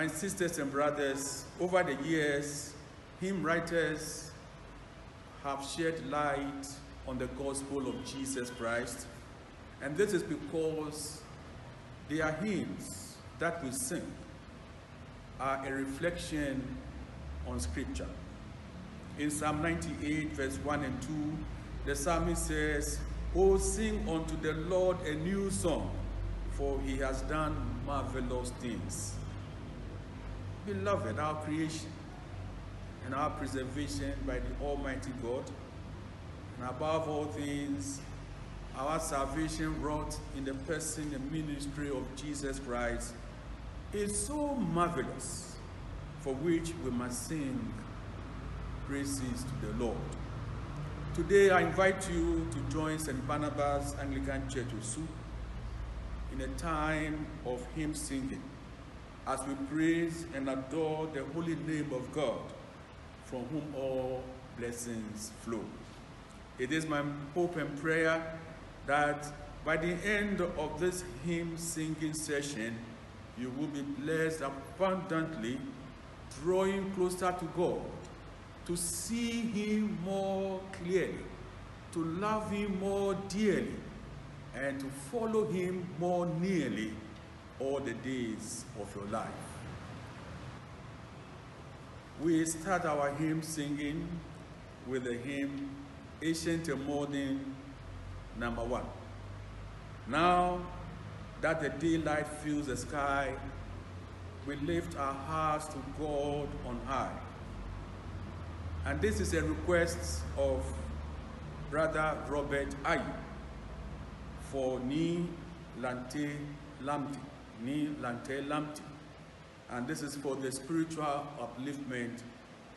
My sisters and brothers, over the years, hymn writers have shed light on the gospel of Jesus Christ, and this is because their hymns that we sing are a reflection on Scripture. In Psalm 98, verse 1 and 2, the psalmist says, Oh, sing unto the Lord a new song, for he has done marvelous things. Beloved, our creation and our preservation by the Almighty God, and above all things, our salvation wrought in the person and ministry of Jesus Christ is so marvelous, for which we must sing praises to the Lord. Today, I invite you to join St. Barnabas Anglican Church Osu in a time of hymn singing as we praise and adore the holy name of God, from whom all blessings flow. It is my hope and prayer that by the end of this hymn singing session, you will be blessed abundantly, drawing closer to God, to see Him more clearly, to love Him more dearly, and to follow Him more nearly all the days of your life. We start our hymn singing with the hymn Ancient and Modern number one. Now that the daylight fills the sky, we lift our hearts to God on high. And this is a request of Brother Robert Ayi for Ni Lante Lamti. Ni Lante. And this is for the spiritual upliftment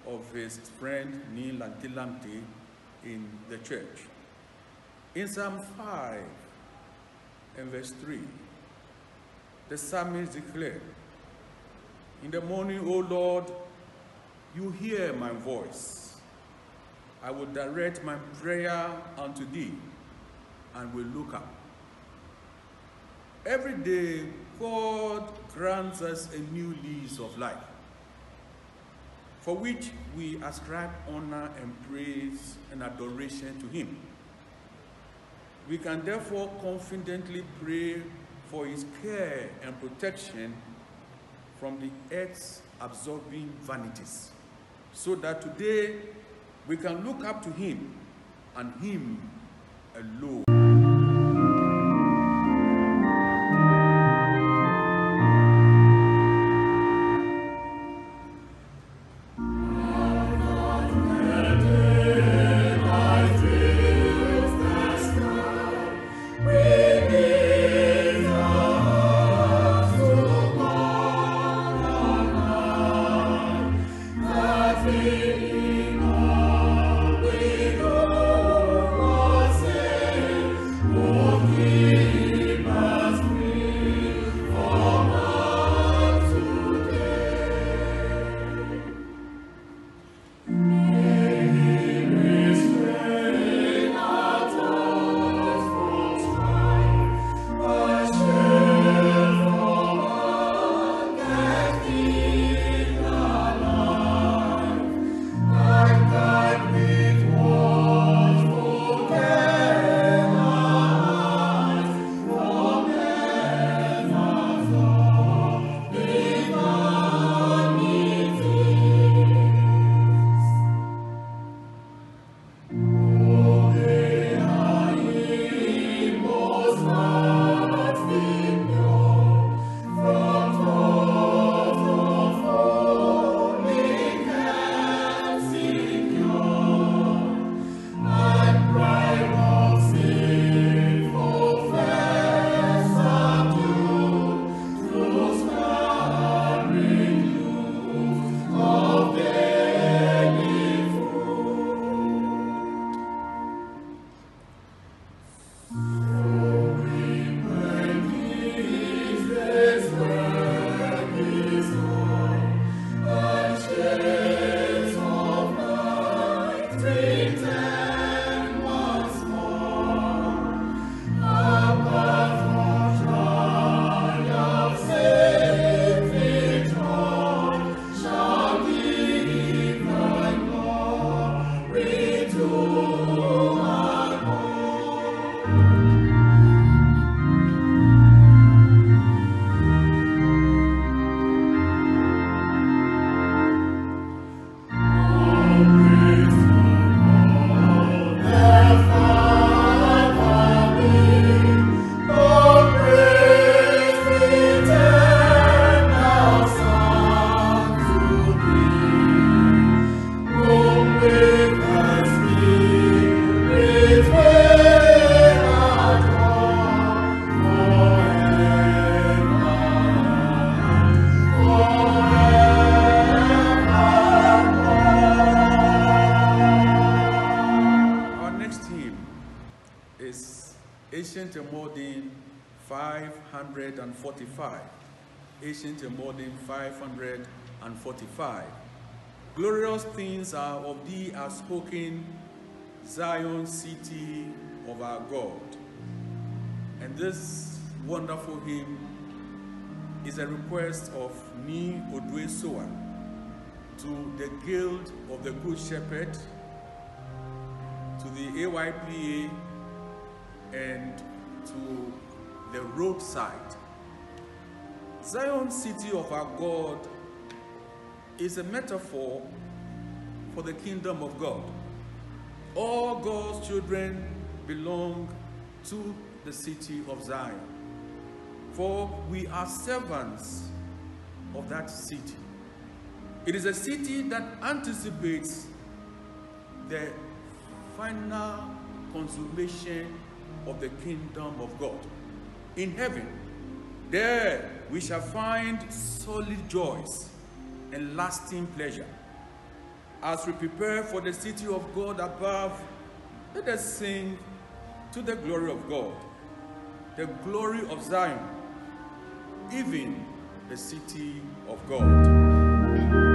of his friend Ni Lante in the church. In Psalm 5 and verse 3, the psalmist declared, In the morning, O Lord, you hear my voice. I will direct my prayer unto thee and will look up. Every day, God grants us a new lease of life, for which we ascribe honor and praise and adoration to Him. We can therefore confidently pray for His care and protection from the earth's absorbing vanities, so that today we can look up to Him and Him alone. 545. Ancient and modern 545. Glorious things are of thee are spoken, Zion, city of our God. And this wonderful hymn is a request of Ni Odwe Soa to the Guild of the Good Shepherd, to the AYPA, and to the roadside. Zion, city of our God, is a metaphor for the kingdom of God. All God's children belong to the city of Zion. For we are servants of that city. It is a city that anticipates the final consummation of the kingdom of God. In heaven, there we shall find solid joys and lasting pleasure. As we prepare for the city of God above, let us sing to the glory of God, the glory of Zion, even the city of God.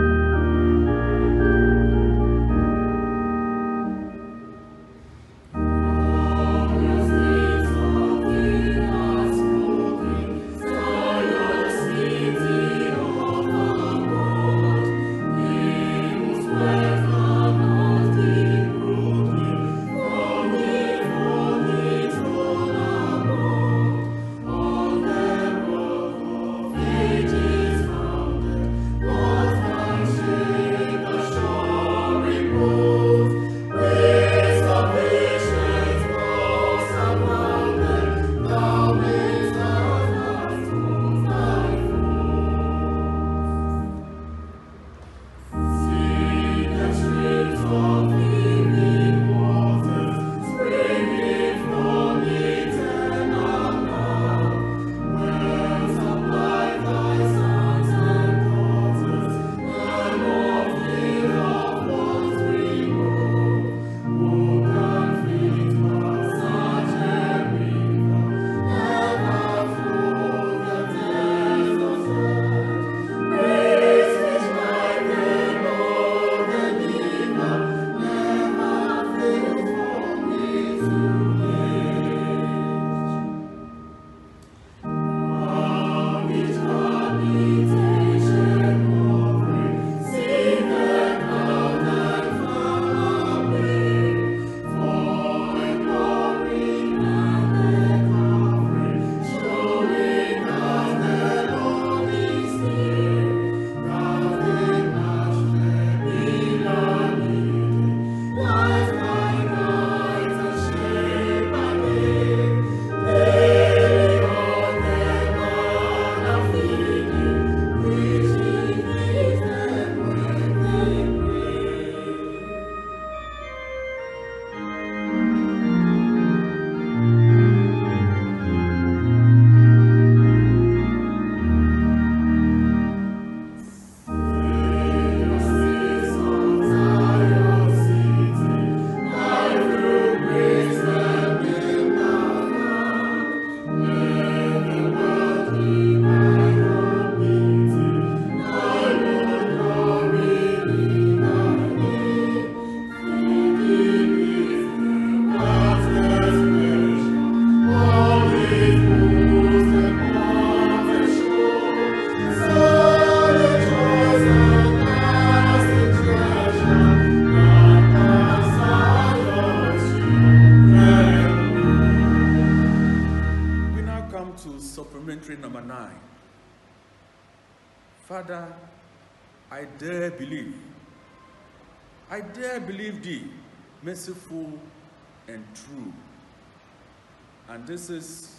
And this is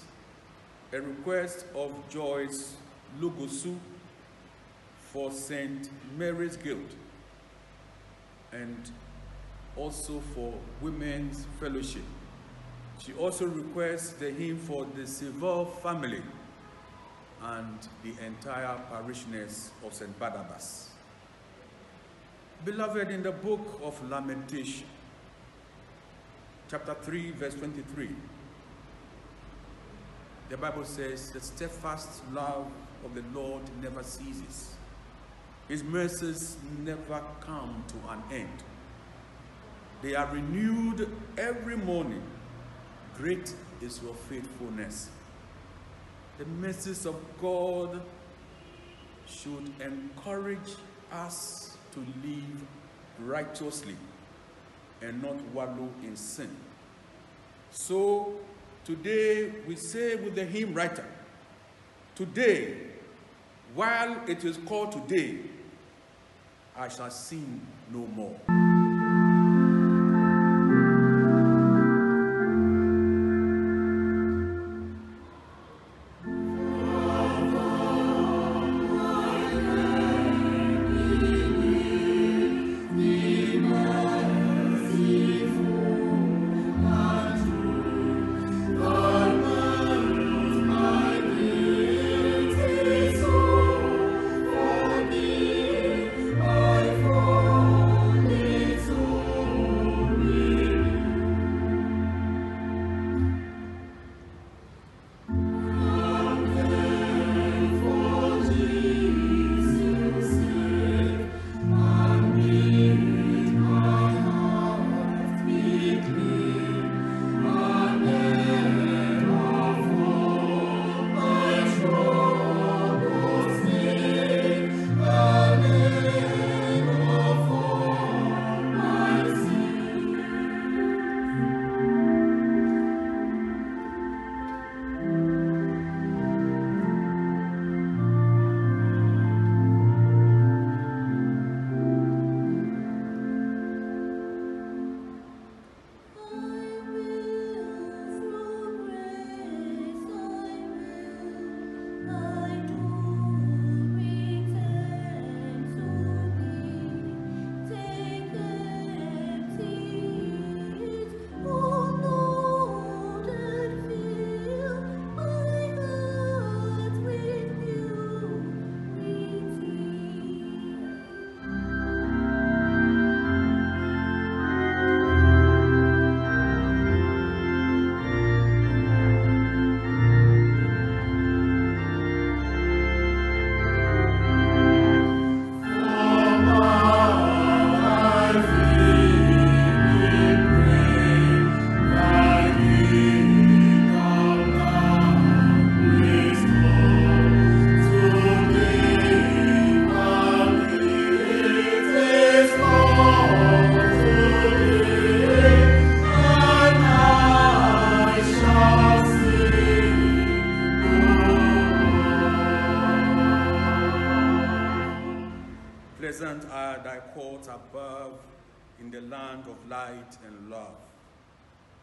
a request of Joyce Lugosu for St. Mary's Guild and also for Women's Fellowship. She also requests the hymn for the Civil family and the entire parishioners of St. Barnabas. Beloved, in the book of Lamentation, chapter 3, verse 23, The Bible says the steadfast love of the Lord never ceases. His mercies never come to an end. They are renewed every morning. Great is your faithfulness. The mercies of God should encourage us to live righteously and not wallow in sin. So today we say with the hymn writer, today, while it is called today, I shall sin no more.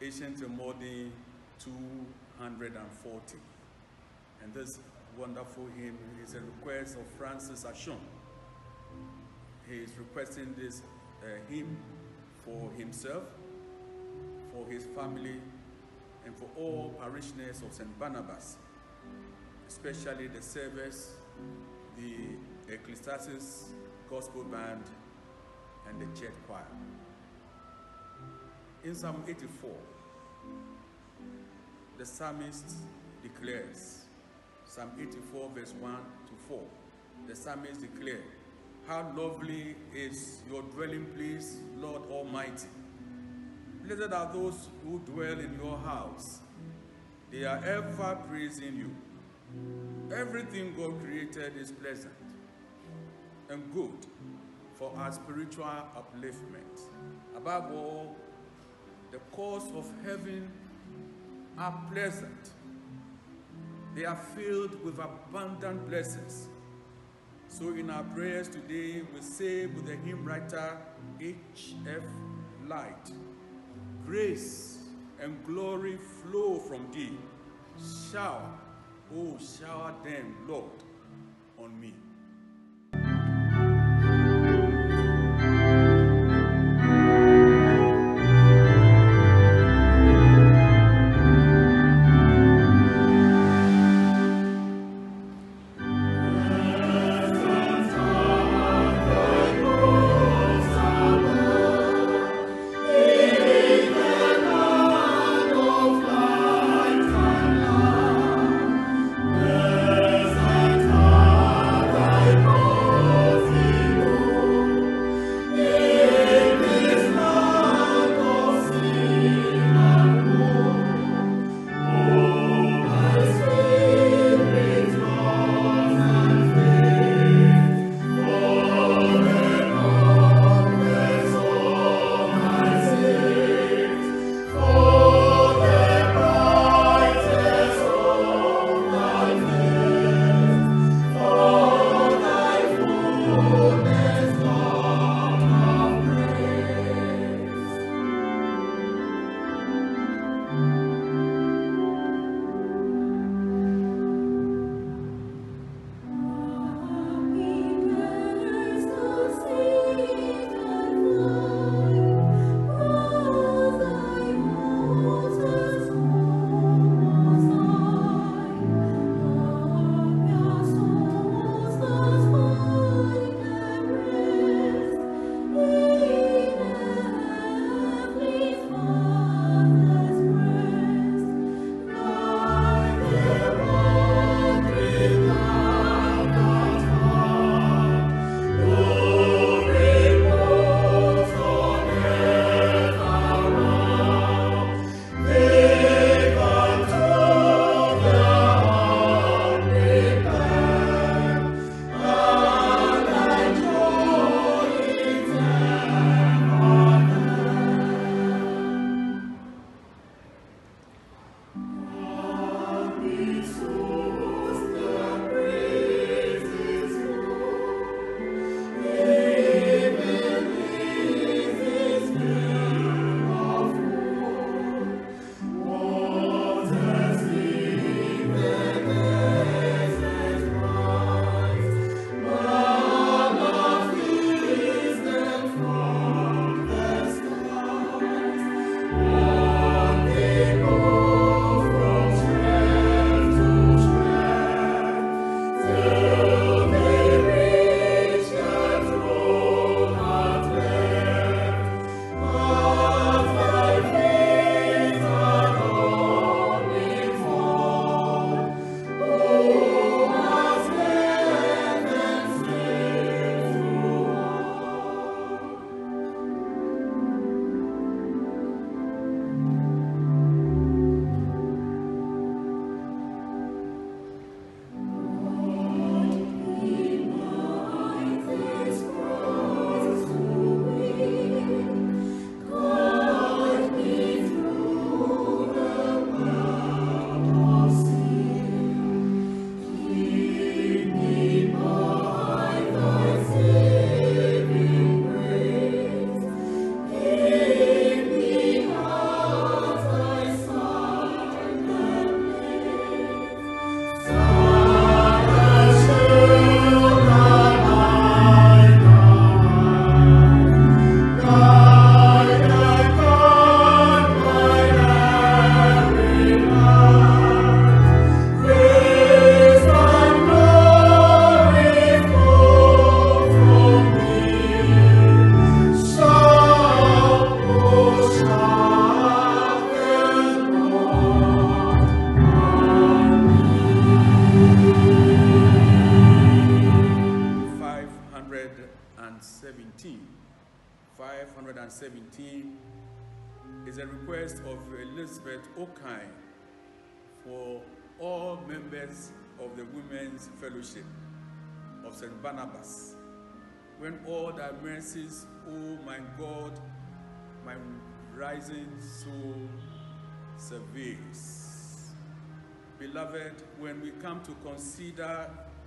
Ancient Emodi 240. And this wonderful hymn is a request of Francis Ashon. He is requesting this uh, hymn for himself, for his family, and for all parishioners of St. Barnabas, especially the service, the Ecclesiastes Gospel Band, and the church choir. In Psalm 84, the psalmist declares, Psalm 84, verse 1 to 4, the psalmist declares, How lovely is your dwelling place, Lord Almighty. Blessed are those who dwell in your house. They are ever praising you. Everything God created is pleasant and good for our spiritual upliftment. Above all, the course of heaven are pleasant. They are filled with abundant blessings. So in our prayers today, we say with the hymn writer H.F. Lyte, grace and glory flow from thee. Shower, oh shower them, Lord, on me.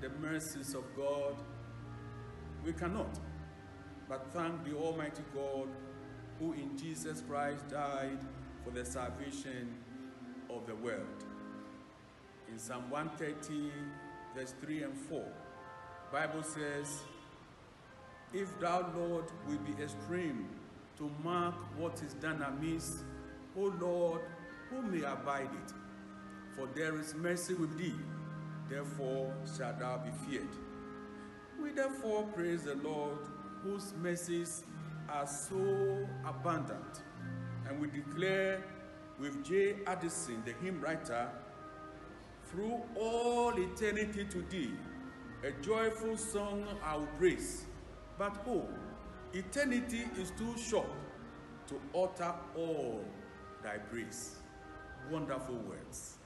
The mercies of God, we cannot but thank the Almighty God who in Jesus Christ died for the salvation of the world. In Psalm 130, verse 3 and 4, Bible says, If thou, Lord, will be extreme to mark what is done amiss, O Lord, who may abide it? For there is mercy with thee, therefore shalt thou be feared. We therefore praise the Lord, whose mercies are so abundant. And we declare with J. Addison, the hymn writer, through all eternity to thee, a joyful song I'll praise. But oh, eternity is too short to utter all thy praise. Wonderful words.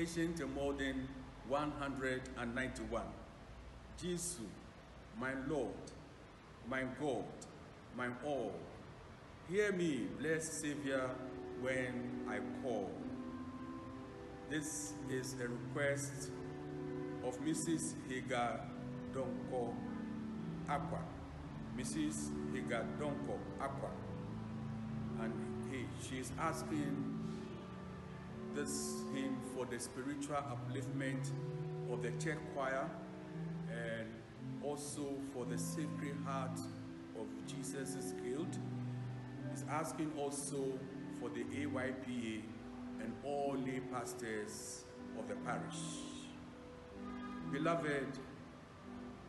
191, ancient modern 191, Jesus, my Lord, my God, my all, hear me, blessed Savior, when I call. This is a request of Mrs. Higa Donko Aqua. Mrs. Higa Donko Aqua. And he, she is asking this hymn for the spiritual upliftment of the church choir and also for the sacred heart of Jesus Guild is. He's asking also for the AYPA and all lay pastors of the parish. Beloved,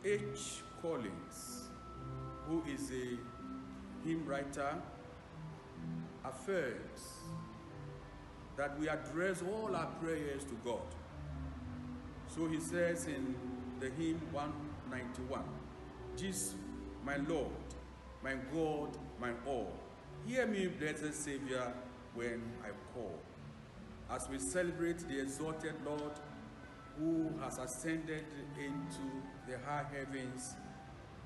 H. Collins, who is a hymn writer, affirms that we address all our prayers to God. So he says in the hymn 191, Jesus, my Lord, my God, my all, hear me, blessed Savior, when I call. As we celebrate the exalted Lord who has ascended into the high heavens,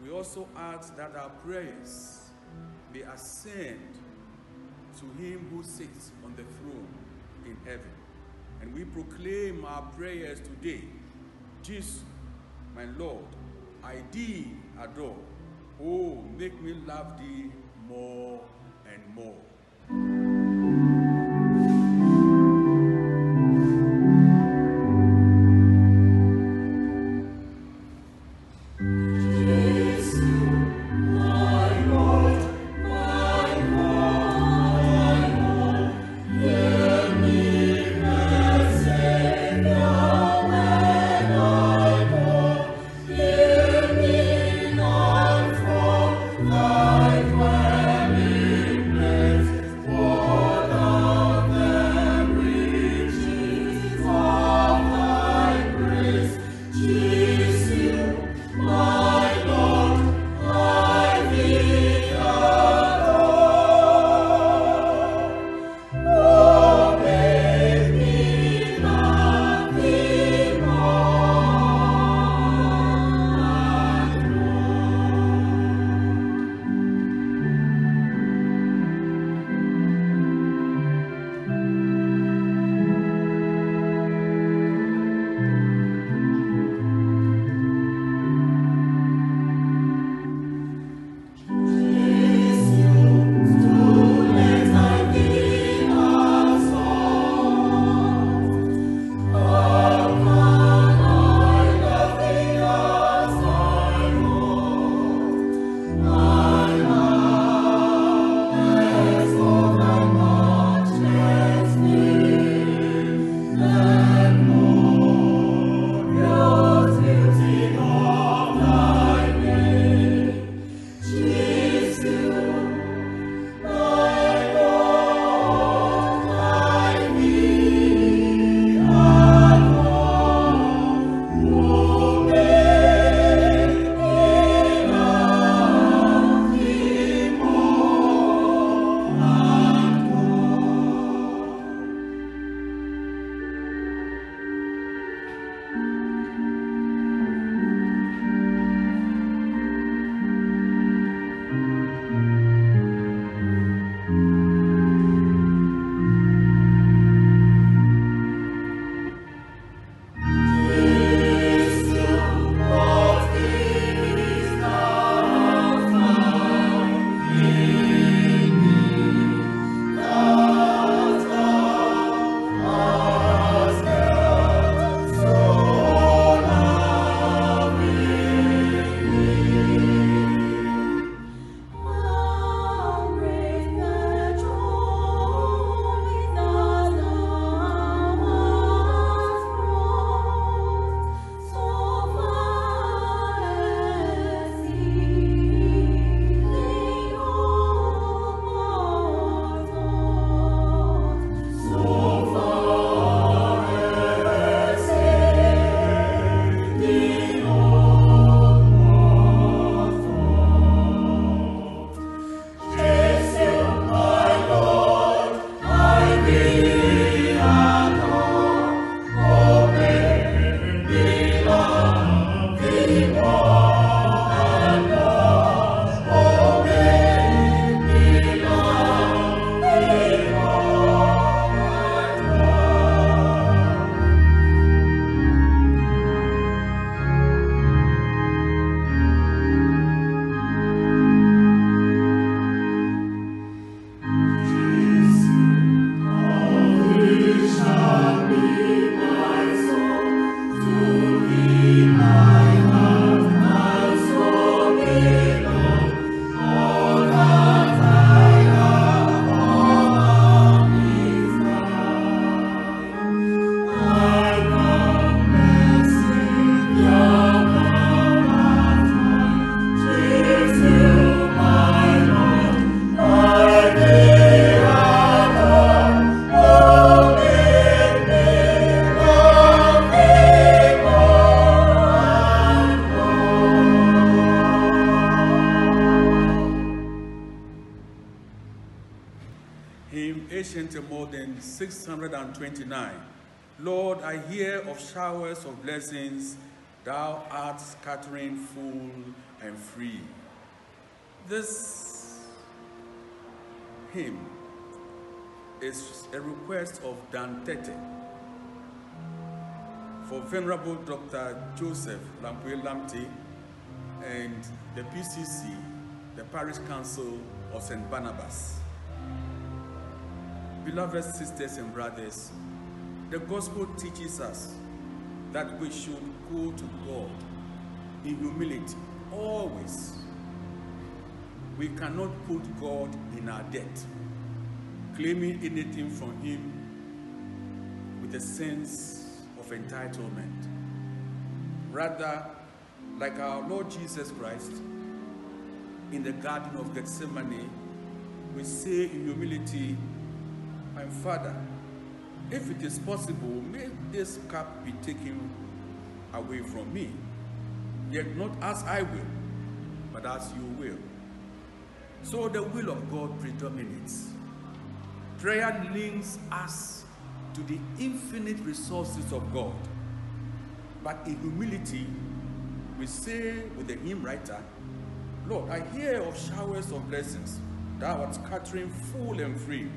we also ask that our prayers may ascend to him who sits on the throne in heaven. And we proclaim our prayers today. Jesus, my Lord, I thee adore. Oh, make me love thee more and more. Blessings, thou art scattering full and free. This hymn is a request of Dan Tete for Venerable Dr. Joseph Lampuye Lamte and the PCC, the Parish Council of St. Barnabas. Beloved sisters and brothers, the gospel teaches us that we should go to God in humility, always. We cannot put God in our debt, claiming anything from Him with a sense of entitlement. Rather, like our Lord Jesus Christ in the Garden of Gethsemane, we say in humility, My Father, if it is possible, may this cup be taken away from me. Yet not as I will, but as you will. So the will of God predominates. Prayer links us to the infinite resources of God. But in humility, we say with the hymn writer, Lord, I hear of showers of blessings. Thou art scattering full and free.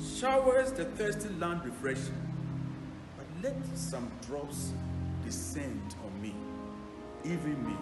Showers the thirsty land refreshing. But let some drops descend on me, even me.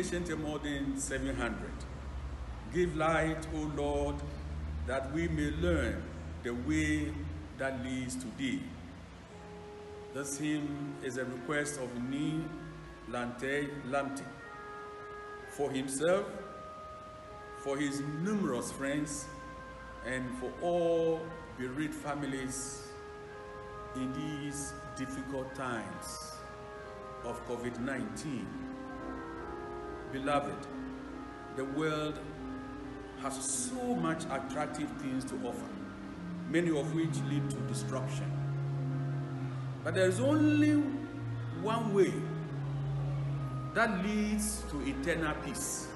Ancient and modern 700. Give light, O Lord, that we may learn the way that leads to thee. This hymn is a request of Ni Lante Lamti for himself, for his numerous friends, and for all bereaved families in these difficult times of COVID 19. Beloved, the world has so much attractive things to offer, many of which lead to destruction. But there is only one way that leads to eternal peace.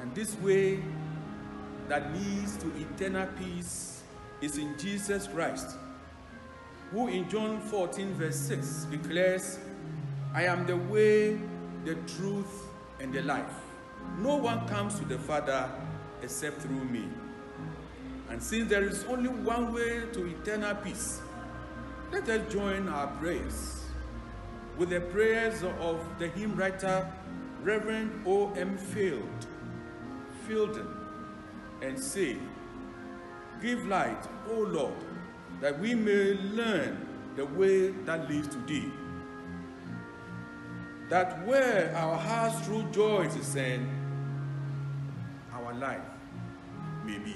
And this way that leads to eternal peace is in Jesus Christ, who in John 14, verse 6 declares, I am the way, the truth, and the life. No one comes to the Father except through me. And since there is only one way to eternal peace, let us join our prayers with the prayers of the hymn writer Reverend O.M. Field, Fielden, and say, Give light, O Lord, that we may learn the way that leads to thee. That where our hearts through joy is sent, our life may be.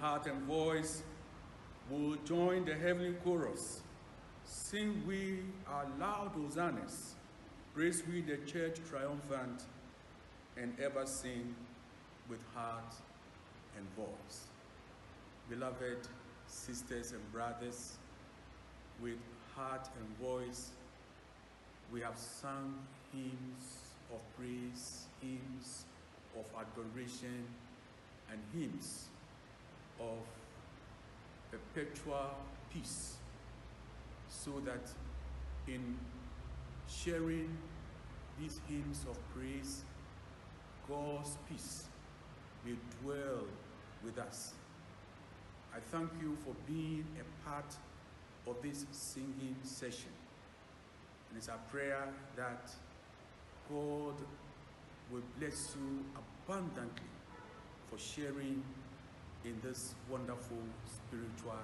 Heart and voice, we'll join the heavenly chorus. Sing we our loud hosannas. Praise we the church triumphant and ever sing with heart and voice. Beloved sisters and brothers, with heart and voice, we have sung hymns of praise, hymns of adoration, and hymns of perpetual peace, so that in sharing these hymns of praise, God's peace may dwell with us. I thank you for being a part of this singing session. And it's our prayer that God will bless you abundantly for sharing in this wonderful spiritual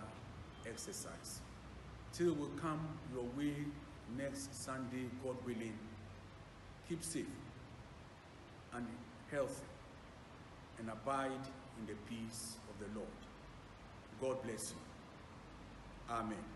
exercise. Till we come your way next Sunday, God willing, keep safe and healthy and abide in the peace of the Lord. God bless you. Amen.